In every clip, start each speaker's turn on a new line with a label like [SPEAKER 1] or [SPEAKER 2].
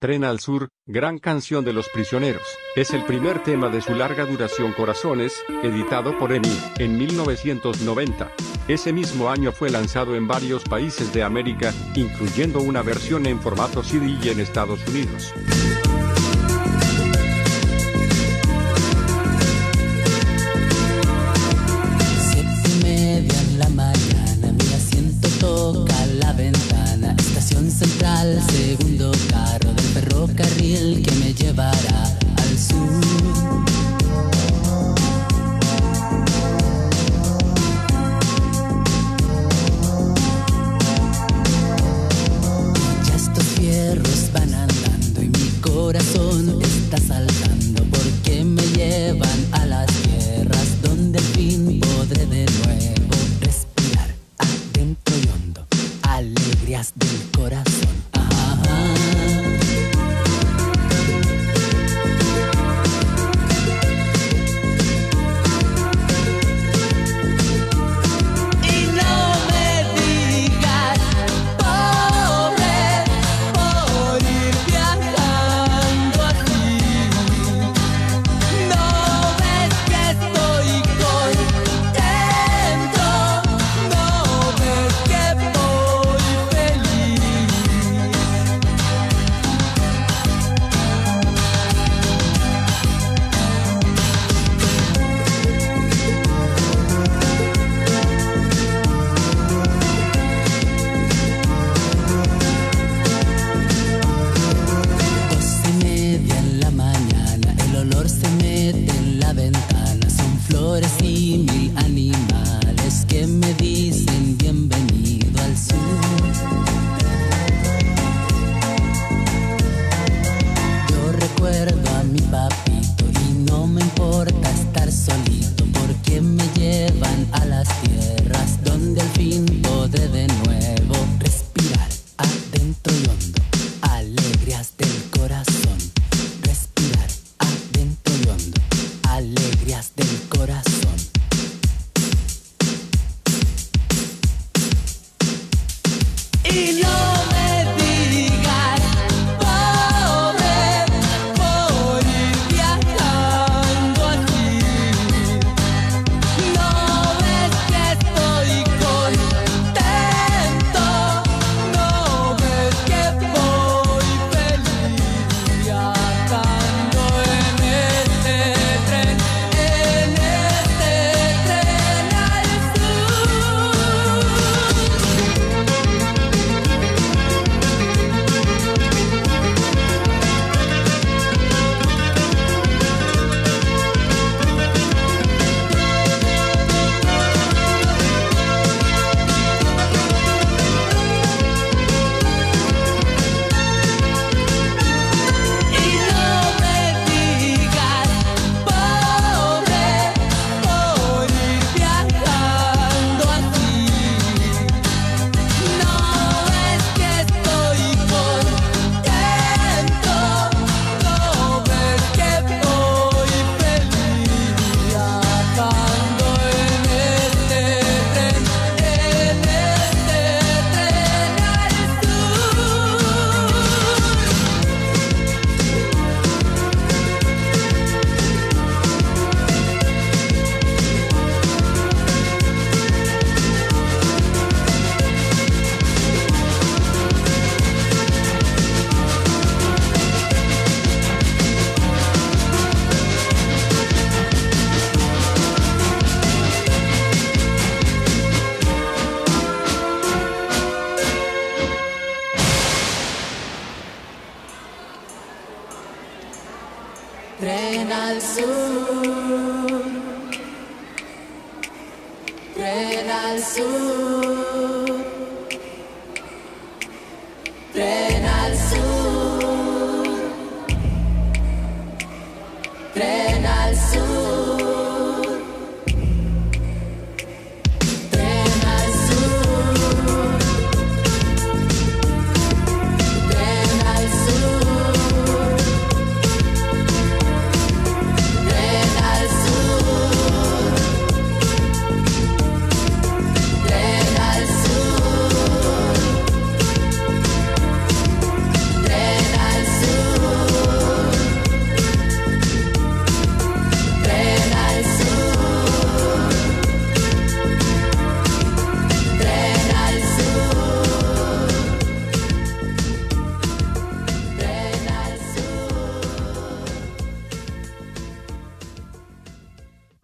[SPEAKER 1] Tren al Sur, Gran Canción de los Prisioneros, es el primer tema de su larga duración Corazones, editado por EMI, en 1990. Ese mismo año fue lanzado en varios países de América, incluyendo una versión en formato CD y en Estados Unidos.
[SPEAKER 2] sebab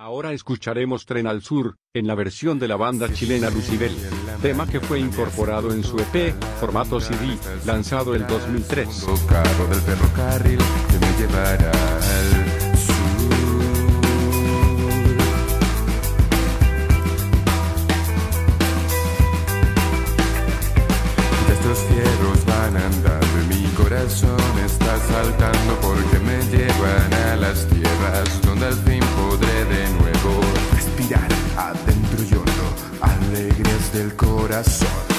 [SPEAKER 1] Ahora escucharemos Tren al Sur, en la versión de la banda chilena Lucibel, tema que fue incorporado en su EP, formato CD, lanzado el 2003.
[SPEAKER 3] Y mi corazón está saltando porque me llevan a las tierras al fin del corazón.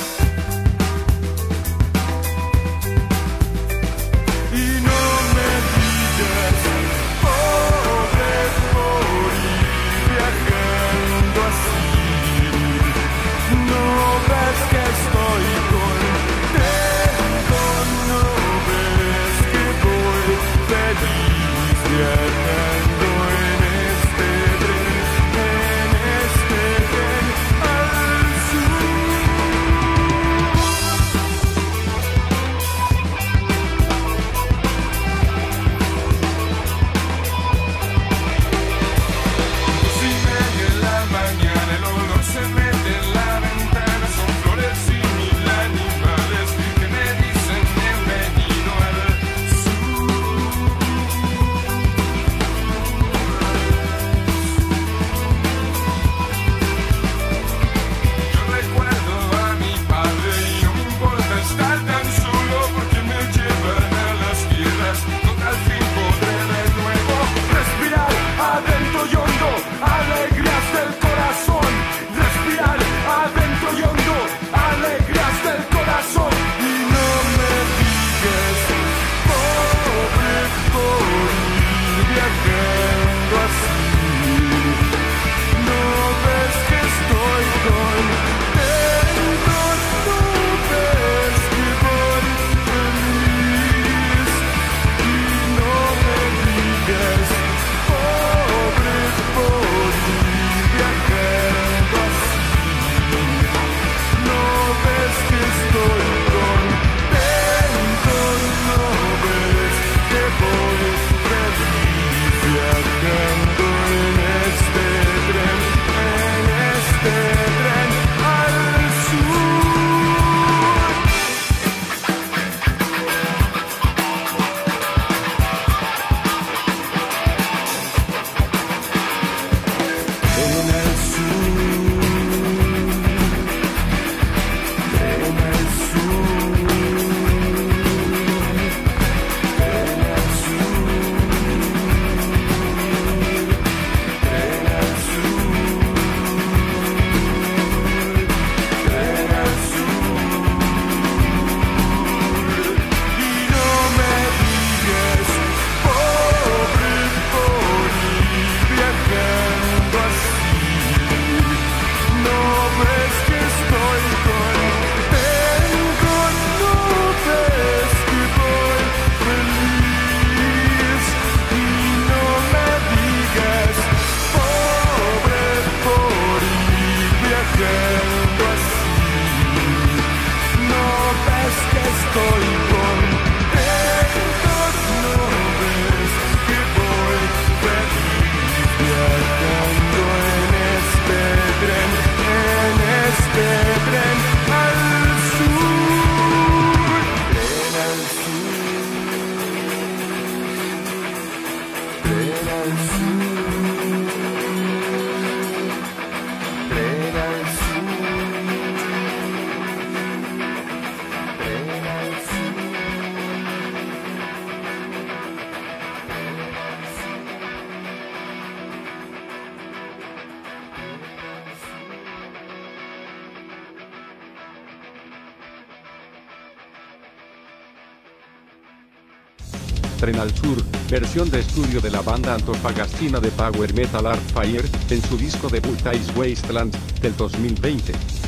[SPEAKER 3] Tren al Sur,
[SPEAKER 1] versión de estudio de la banda antofagastina de power metal Art Fire, en su disco debut Ice Wasteland, del 2020.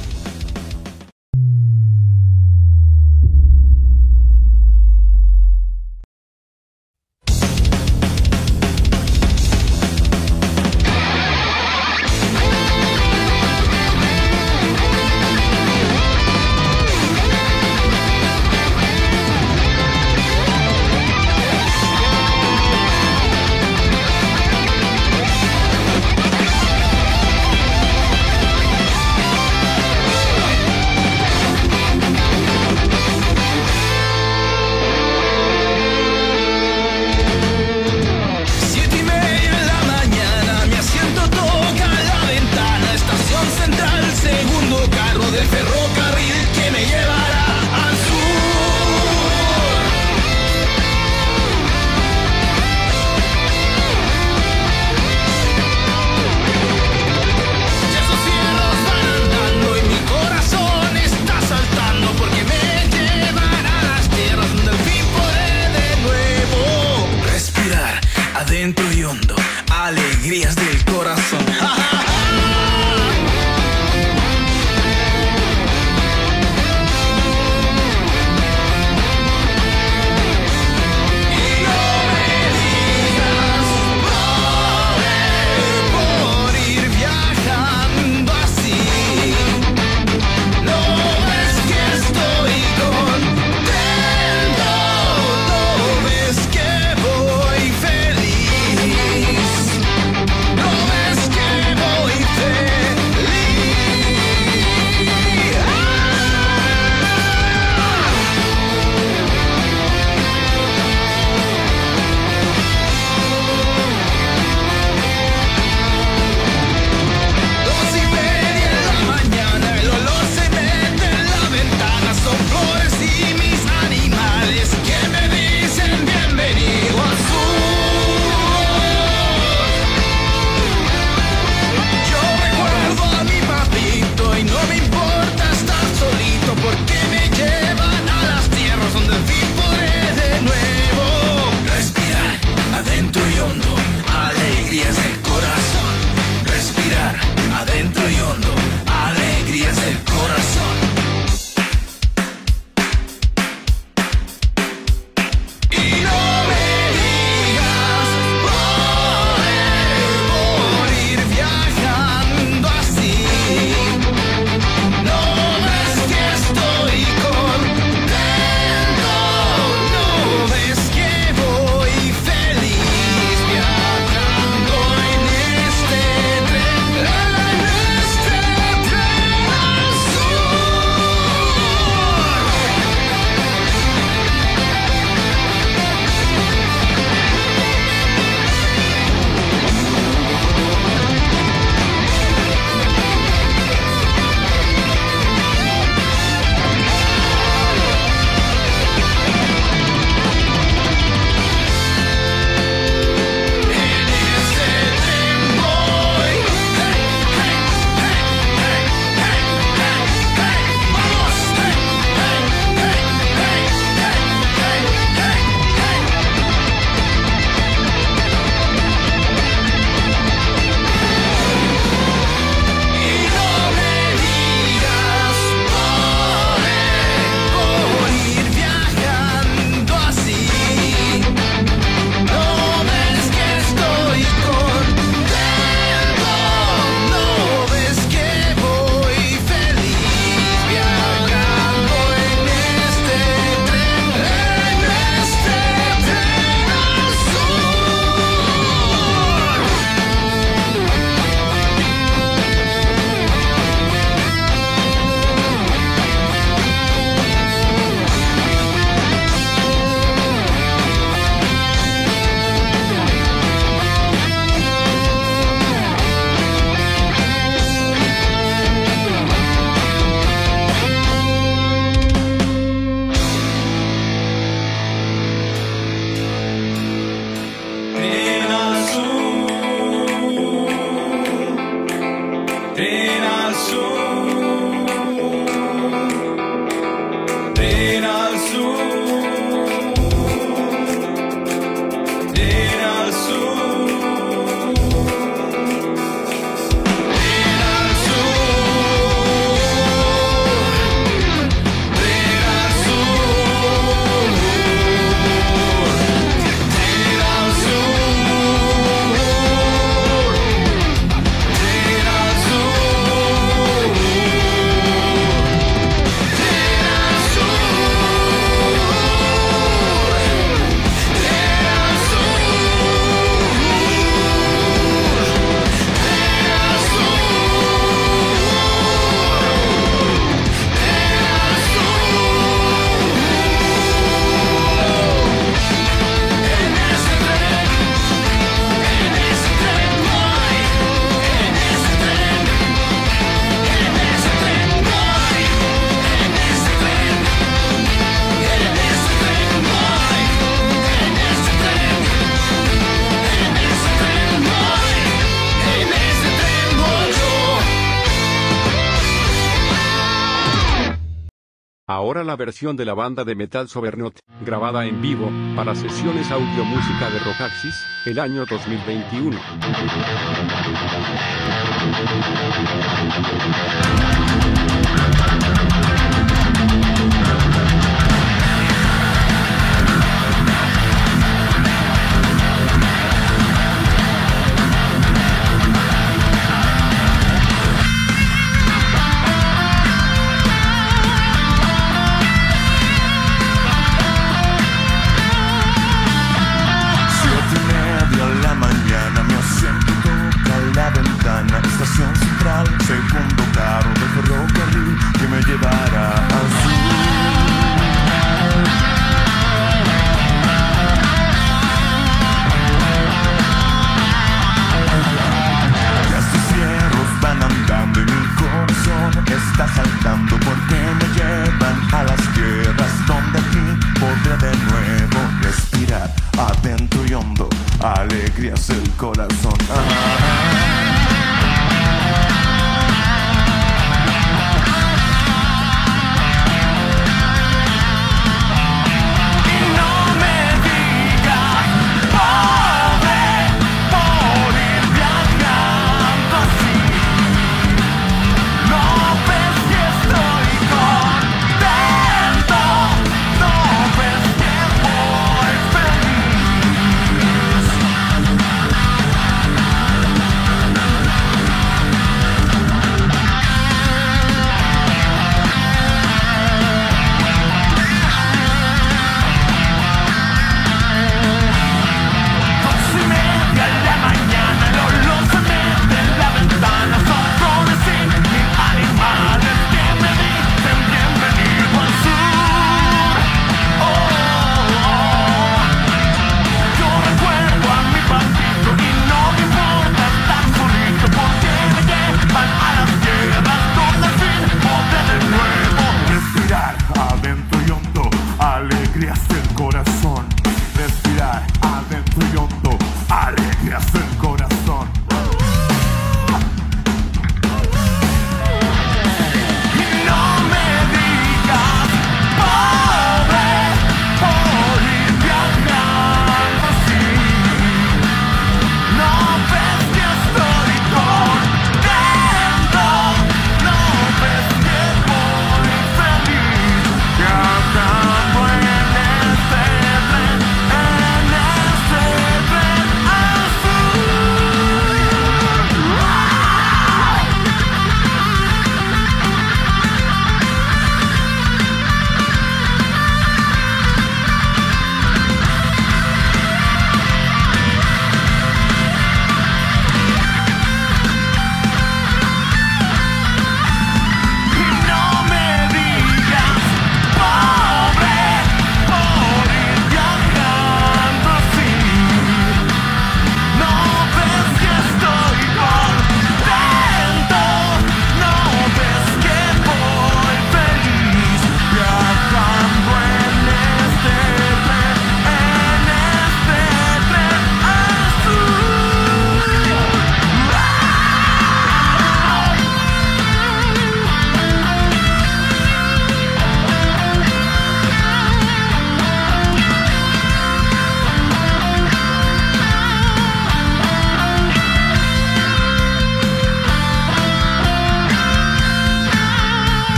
[SPEAKER 3] Ahora la versión de la banda de metal Sobernaut, grabada en vivo, para sesiones audio música de Rockaxis, el año 2021.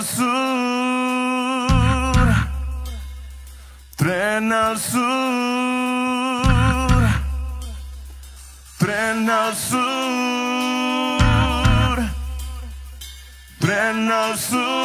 [SPEAKER 4] al sur, tren al sur, tren al sur, tren al sur.